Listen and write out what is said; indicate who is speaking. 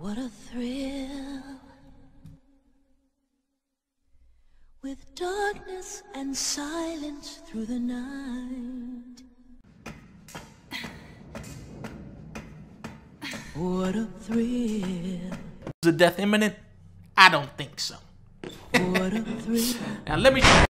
Speaker 1: What a thrill! With darkness and silence through the night. What a thrill!
Speaker 2: Is the death imminent? I don't think so. now let me.